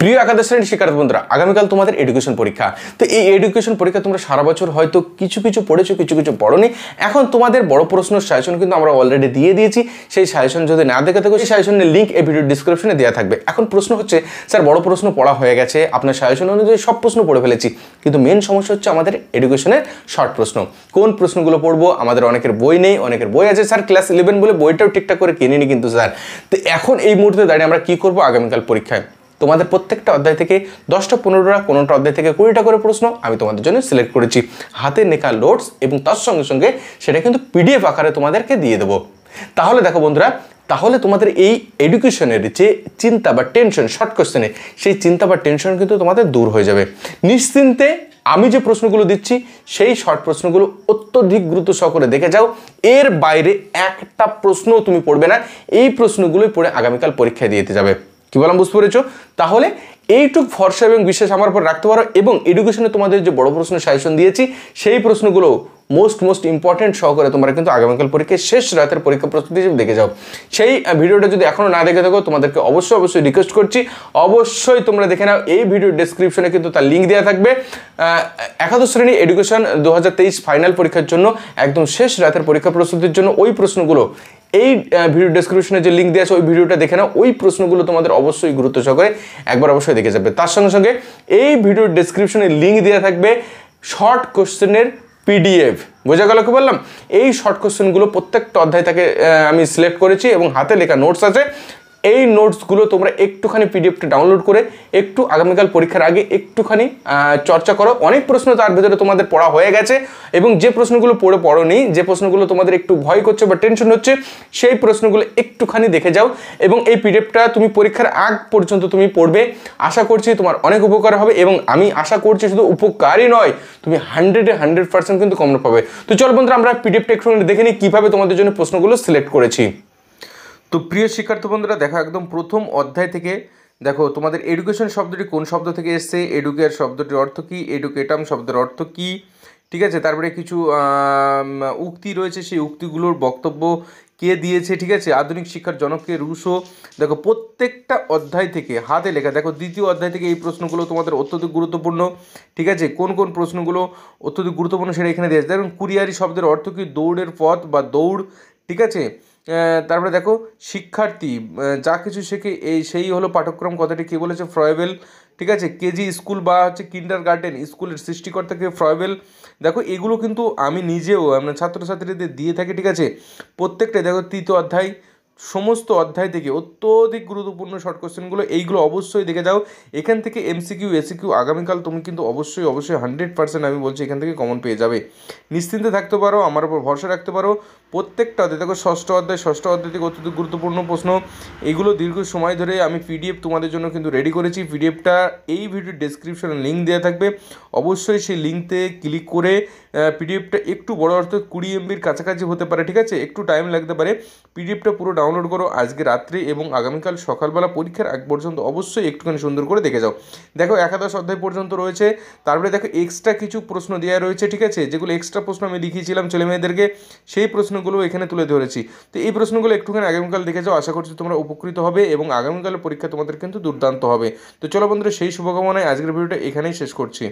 প্রিয় একাদশ শ্রেণির শিক্ষার্থী বন্ধুরা, আগামীকাল তোমাদের এডুকেশন পরীক্ষা। তো এই এডুকেশন পরীক্ষা তোমরা সারা বছর হয়তো কিছু কিছু পড়েছো, কিছু কিছু পড়োনি। এখন তোমাদের বড় প্রশ্ন সাজেশন কিন্তু আমরা অলরেডি দিয়ে দিয়েছি। সেই সাজেশন যদি না দেখে থাকো, সেই সাজেশনের লিঙ্ক এই ভিডিও ডিসক্রিপশনে দেওয়া থাকবে। এখন প্রশ্ন হচ্ছে, স্যার বড় প্রশ্ন পড়া হয়ে গেছে। আপনার সাজেশন অনুযায়ী সব প্রশ্ন পড়ে ফেলেছি। কিন্তু মেন সমস্যা হচ্ছে আমাদের এডুকেশনের শর্ট প্রশ্ন। কোন প্রশ্নগুলো পড়ব? আমাদের অনেকের বই নেই, অনেকের বই আছে। স্যার ক্লাস ইলেভেন বলে বইটাও ঠিকঠাক করে কিনিনি কিন্তু, স্যার। তো এখন এই মুহূর্তে দাঁড়িয়ে আমরা কি করব আগামীকাল পরীক্ষায়? তোমাদের প্রত্যেকটা অধ্যায় থেকে দশটা, পনেরোটা, কোনোটা অধ্যায় থেকে কুড়িটা করে প্রশ্ন আমি তোমাদের জন্য সিলেক্ট করেছি। হাতে নেখা লোডস এবং তার সঙ্গে সঙ্গে সেটা কিন্তু পিডিএফ আকারে তোমাদেরকে দিয়ে দেবো। তাহলে দেখো বন্ধুরা, তাহলে তোমাদের এই এডুকেশনের যে চিন্তা বা টেনশন শর্ট কোশ্চেনে সেই চিন্তা বা টেনশন কিন্তু তোমাদের দূর হয়ে যাবে। নিশ্চিন্তে আমি যে প্রশ্নগুলো দিচ্ছি, সেই শর্ট প্রশ্নগুলো অত্যধিক গুরুত্ব সহকারে দেখে যাও। এর বাইরে একটা প্রশ্নও তুমি পড়বে না, এই প্রশ্নগুলোই পড়ে আগামীকাল পরীক্ষায় দিতে যাবে। কি বললাম? বুঝতে পেরেছ? তাহলে এইটুক ভরসা এবং বিশ্বাস আমার উপর রাখতে পারো এবং এডুকেশনে তোমাদের যে বড় প্রশ্ন সাজেশন দিয়েছি, সেই প্রশ্নগুলো মোস্ট মোস্ট ইম্পর্টেন্ট সহকারে তোমরা কিন্তু আগামীকাল পরীক্ষায় শেষ রাতের পরীক্ষা প্রস্তুতি হিসেবে দেখে যাও। সেই ভিডিওটা যদি এখনও না দেখে থাকো, তোমাদেরকে অবশ্যই অবশ্যই রিকোয়েস্ট করছি। অবশ্যই তোমরা দেখে নাও, এই ভিডিও ডেসক্রিপশনে কিন্তু তার লিঙ্ক দেওয়া থাকবে। একাদশ শ্রেণি এডুকেশন দু হাজার তেইশ ফাইনাল পরীক্ষার জন্য, একদম শেষ রাতের পরীক্ষা প্রস্তুতির জন্য ওই প্রশ্নগুলো, এই ভিডিও ডেসক্রিপশনে যে লিঙ্ক দেওয়া আছে, ওই ভিডিওটা দেখে নাও। ওই প্রশ্নগুলো তোমাদের অবশ্যই গুরুত্ব সহকারে একবার অবশ্যই দেখে যাবে। তার সঙ্গে সঙ্গে এই ভিডিও ডেসক্রিপশনে লিঙ্ক দেওয়া থাকবে শর্ট কোশ্চেনের পিডিএফ বোঝা গেল কি বললাম? এই শর্ট কোশ্চেনগুলো প্রত্যেকটা অধ্যায় তাকে আমি সিলেক্ট করেছি এবং হাতে লেখা নোটস আছে। এই নোটসগুলো তোমরা একটুখানি পিডিএফটা ডাউনলোড করে একটু আগামীকাল পরীক্ষার আগে একটুখানি চর্চা করো। অনেক প্রশ্ন তার ভিতরে তোমাদের পড়া হয়ে গেছে এবং যে প্রশ্নগুলো পড়ে পড়োনি, যে প্রশ্নগুলো তোমাদের একটু ভয় করছে বা টেনশন হচ্ছে, সেই প্রশ্নগুলো একটুখানি দেখে যাও এবং এই পিডিএফটা তুমি পরীক্ষার আগ পর্যন্ত তুমি পড়বে। আশা করছি তোমার অনেক উপকার হবে এবং আমি আশা করছি শুধু উপকারই নয়, তুমি হান্ড্রেডে হান্ড্রেড পার্সেন্ট কিন্তু কম পাবে। তো চল বন্ধুরা, আমরা পিডিএফটা একটু দেখে নিই কীভাবে তোমাদের জন্য প্রশ্নগুলো সিলেক্ট করেছি। তো প্রিয় শিক্ষার্থী বন্ধুরা, দেখো একদম প্রথম অধ্যায় থেকে দেখো তোমাদের এডুকেশন শব্দটি কোন শব্দ থেকে এসছে? এডুকেট শব্দটির অর্থ কী? এডুকেটাম শব্দের অর্থ কী? ঠিক আছে? তারপরে কিছু উক্তি রয়েছে, সেই উক্তিগুলোর বক্তব্য কে দিয়েছে? ঠিক আছে? আধুনিক শিক্ষার জনককে রুশো দেখো প্রত্যেকটা অধ্যায় থেকে হাতে লেখা, দেখো দ্বিতীয় অধ্যায় থেকে এই প্রশ্নগুলো তোমাদের অত্যধিক গুরুত্বপূর্ণ। ঠিক আছে? কোন কোন প্রশ্নগুলো অত্যধিক গুরুত্বপূর্ণ সেটা এখানে দিয়েছে। দেখুন, কুরিয়ারি শব্দের অর্থ কি? দৌড়ের পথ বা দৌড়। ঠিক আছে? তারপরে দেখো, শিক্ষার্থী যা কিছু শেখে, এই সেই হলো পাঠ্যক্রম, কথাটি কে বলেছে, ফ্রয়েবেল, ঠিক আছে? কেজি স্কুল বা হচ্ছে কিন্ডার গার্ডেন স্কুলের সৃষ্টিকর্তাকে ফ্রয়েবেল। দেখো, এগুলো কিন্তু আমি নিজেও, আমরা ছাত্রছাত্রীদের দিয়ে থাকি, ঠিক আছে? প্রত্যেকটাই, দেখো, তৃতীয় অধ্যায় সমস্ত অধ্যায় থেকে অত্যধিক গুরুত্বপূর্ণ শর্ট কোশ্চেনগুলো এইগুলো অবশ্যই দেখে যাও। এখান থেকে এমসিকিউ এসিকিউ আগামীকাল তুমি কিন্তু অবশ্যই অবশ্যই হান্ড্রেড পার্সেন্ট আমি বলছি এখান থেকে কমন পেয়ে যাবে। নিশ্চিন্তে থাকতে পারো, আমার উপর ভরসা রাখতে পারো। প্রত্যেকটা অধ্যায়, দেখো, ষষ্ঠ অধ্যায় ষষ্ঠ অধ্যায় থেকে অত্যধিক গুরুত্বপূর্ণ প্রশ্ন। এগুলো দীর্ঘ সময় ধরে আমি পিডিএফ তোমাদের জন্য কিন্তু রেডি করেছি। পিডিএফটা এই ভিডিও ডেসক্রিপশনে লিঙ্ক দেওয়া থাকবে। অবশ্যই সেই লিঙ্কতে ক্লিক করে পিডিএফটা একটু বড় অর্থাৎ কুড়ি এমবির কাছাকাছি হতে পারে, ঠিক আছে? একটু টাইম লাগতে পারে। পিডিএফটা পুরো ডাউনলোড করো আজকে রাত্রি এবং আগামীকাল সকালবেলা পরীক্ষার আগ পর্যন্ত অবশ্যই একটুখানি সুন্দর করে দেখে যাও। দেখো একাদশ অধ্যায় পর্যন্ত রয়েছে। তারপরে দেখো এক্সট্রা কিছু প্রশ্ন দেওয়া রয়েছে, ঠিক আছে? যেগুলো এক্সট্রা প্রশ্ন আমি লিখিয়েছিলাম ছেলে মেয়েদেরকে, সেই প্রশ্নগুলো এখানে তুলে ধরেছি। তো এই প্রশ্নগুলো একটুখানি আগামীকাল দেখে যাও। আশা করছি তোমরা উপকৃত হবে এবং আগামীকালের পরীক্ষা তোমাদের কিন্তু দুর্দান্ত হবে। তো চলো বন্ধুরা, সেই শুভকামনায় আজকের ভিডিওটা এখানেই শেষ করছি।